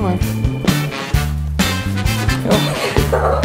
não é? Eu...